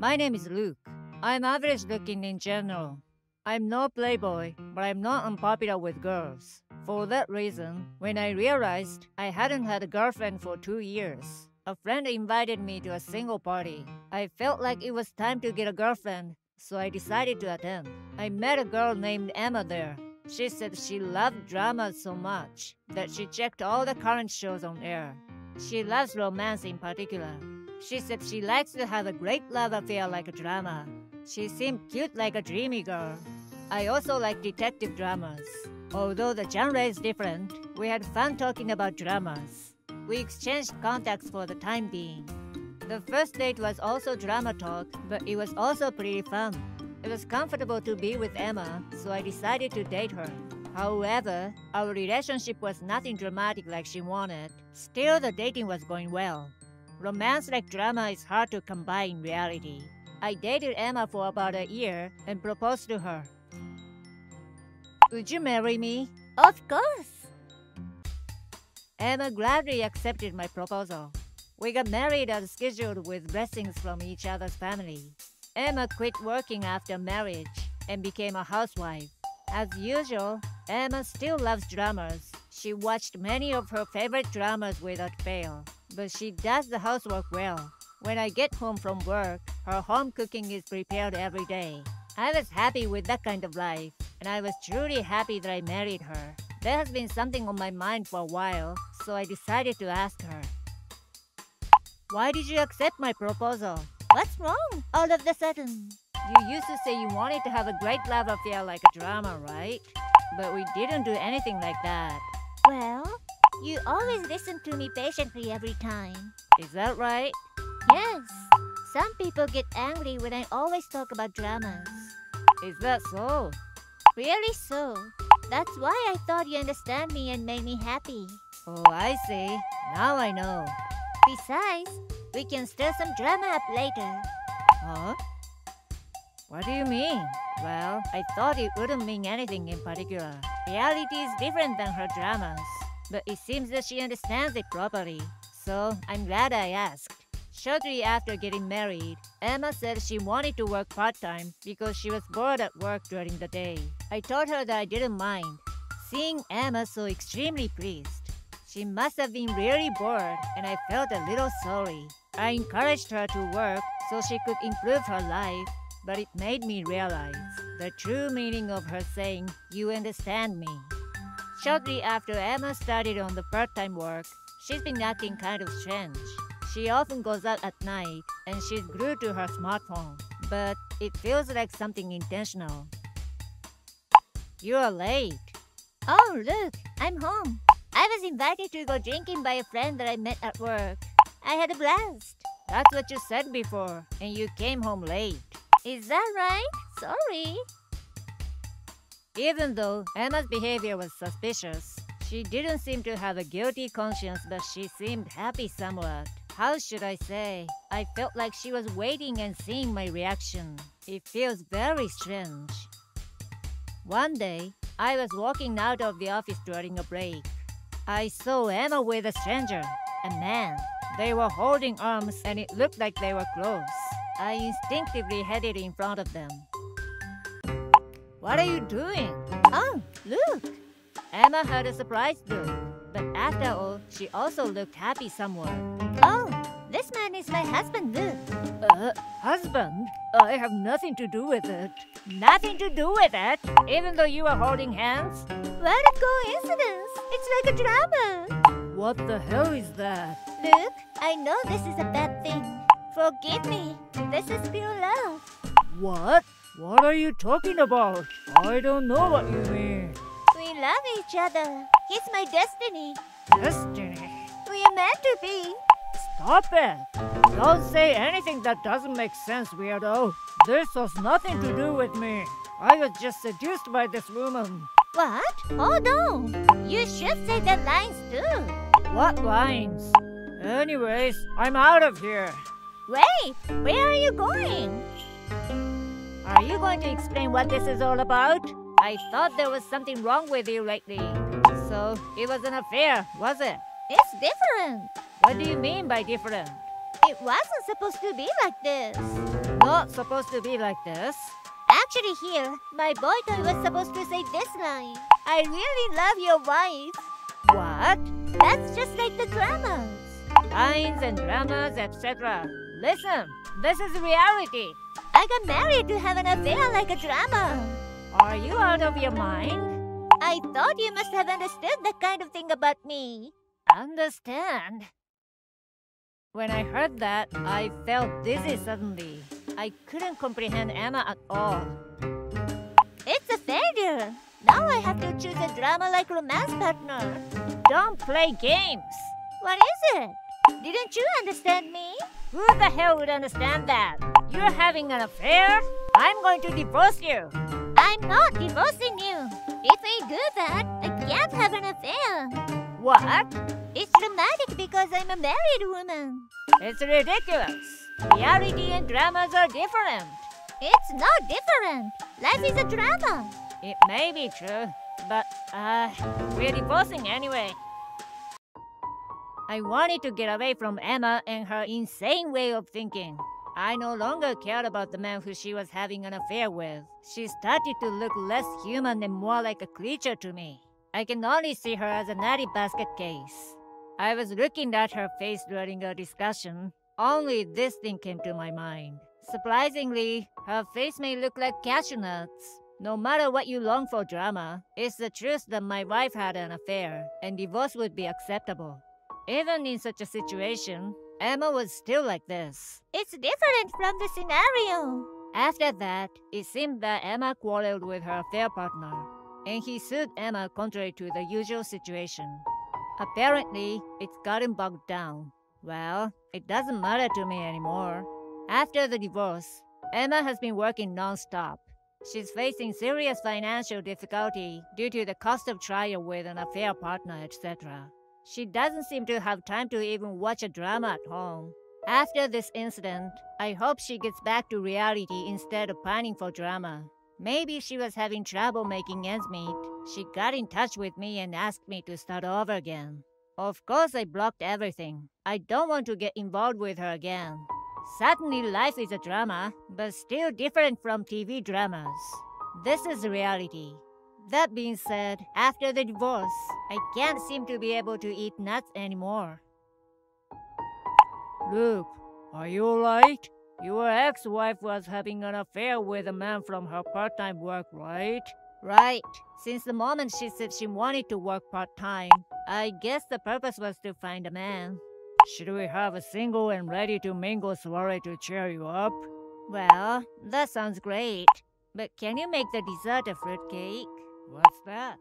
My name is Luke. I'm average looking in general. I'm no playboy, but I'm not unpopular with girls. For that reason, when I realized I hadn't had a girlfriend for two years, a friend invited me to a single party. I felt like it was time to get a girlfriend, so I decided to attend. I met a girl named Emma there. She said she loved drama so much that she checked all the current shows on air. She loves romance in particular. She said she likes to have a great love affair like a drama. She seemed cute like a dreamy girl. I also like detective dramas. Although the genre is different, we had fun talking about dramas. We exchanged contacts for the time being. The first date was also drama talk, but it was also pretty fun. It was comfortable to be with Emma, so I decided to date her. However, our relationship was nothing dramatic like she wanted. Still, the dating was going well. Romance like drama is hard to combine in reality. I dated Emma for about a year and proposed to her. Would you marry me? Of course. Emma gladly accepted my proposal. We got married as scheduled with blessings from each other's family. Emma quit working after marriage and became a housewife. As usual, Emma still loves dramas. She watched many of her favorite dramas without fail, but she does the housework well. When I get home from work, her home cooking is prepared every day. I was happy with that kind of life, and I was truly happy that I married her. There has been something on my mind for a while, so I decided to ask her. Why did you accept my proposal? What's wrong all of a sudden? You used to say you wanted to have a great love affair like a drama, right? But we didn't do anything like that. Well, you always listen to me patiently every time. Is that right? Yes. Some people get angry when I always talk about dramas. Is that so? Really so. That's why I thought you understand me and made me happy. Oh, I see. Now I know. Besides, we can stir some drama up later. Huh? What do you mean? Well, I thought it wouldn't mean anything in particular. Reality is different than her dramas. But it seems that she understands it properly. So, I'm glad I asked. Shortly after getting married, Emma said she wanted to work part-time because she was bored at work during the day. I told her that I didn't mind. Seeing Emma so extremely pleased, she must have been really bored and I felt a little sorry. I encouraged her to work so she could improve her life, but it made me realize the true meaning of her saying, You understand me. Shortly after Emma started on the part time work, she's been acting kind of strange. She often goes out at night and she's glued to her smartphone, but it feels like something intentional. You're late. Oh, look, I'm home. I was invited to go drinking by a friend that I met at work. I had a blast. That's what you said before, and you came home late. Is that right? Sorry. Even though Emma's behavior was suspicious, she didn't seem to have a guilty conscience, but she seemed happy somewhat. How should I say? I felt like she was waiting and seeing my reaction. It feels very strange. One day, I was walking out of the office during a break. I saw Emma with a stranger, a man. They were holding arms and it looked like they were close. I instinctively headed in front of them. What are you doing? Oh, look. Emma had a surprise look, but after all, she also looked happy somewhere. Oh, this man is my husband, Luke. Uh, husband? I have nothing to do with it. Nothing to do with it? Even though you were holding hands? What a coincidence! It's like a drama. What the hell is that? Luke, I know this is a bad thing. Forgive me. This is pure love. What? What are you talking about? I don't know what you mean. We love each other. He's my destiny. Destiny? We are meant to be. Stop it! Don't say anything that doesn't make sense, weirdo. This has nothing to do with me. I was just seduced by this woman. What? Hold on. You should say the lines too. What lines? Anyways, I'm out of here. Wait, where are you going? Are you going to explain what this is all about? I thought there was something wrong with you lately. So, it was an affair, was it? It's different. What do you mean by different? It wasn't supposed to be like this. not supposed to be like this. Actually, here, my boy toy was supposed to say this line. I really love your wife. What? That's just like the dramas. Lines and dramas, etc. Listen, this is reality. I got married to have an affair like a drama. Are you out of your mind? I thought you must have understood that kind of thing about me. Understand? When I heard that, I felt dizzy suddenly. I couldn't comprehend Emma at all. It's a failure. Now I have to choose a drama-like romance partner. Don't play games. What is it? Didn't you understand me? Who the hell would understand that? You're having an affair? I'm going to divorce you. I'm not divorcing you. If I do that, I can't have an affair. What? It's dramatic because I'm a married woman. It's ridiculous. Reality and dramas are different. It's not different. Life is a drama. It may be true, but, uh, we're divorcing anyway. I wanted to get away from Emma and her insane way of thinking. I no longer cared about the man who she was having an affair with. She started to look less human and more like a creature to me. I can only see her as a natty basket case. I was looking at her face during the discussion. Only this thing came to my mind. Surprisingly, her face may look like cashew nuts. No matter what you long for drama, it's the truth that my wife had an affair, and divorce would be acceptable. Even in such a situation, Emma was still like this. It's different from the scenario. After that, it seemed that Emma quarreled with her affair partner, and he sued Emma contrary to the usual situation. Apparently, it's gotten bogged down. Well, it doesn't matter to me anymore. After the divorce, Emma has been working non-stop. She's facing serious financial difficulty due to the cost of trial with an affair partner, etc. She doesn't seem to have time to even watch a drama at home. After this incident, I hope she gets back to reality instead of pining for drama. Maybe she was having trouble making ends meet. She got in touch with me and asked me to start over again. Of course, I blocked everything. I don't want to get involved with her again. Certainly, life is a drama, but still different from TV dramas. This is reality. That being said, after the divorce, I can't seem to be able to eat nuts anymore. Luke, are you alright? Your ex-wife was having an affair with a man from her part-time work, right? Right. Since the moment she said she wanted to work part-time, I guess the purpose was to find a man. Should we have a single and ready to mingle soiree to cheer you up? Well, that sounds great. But can you make the dessert a fruitcake? What's that?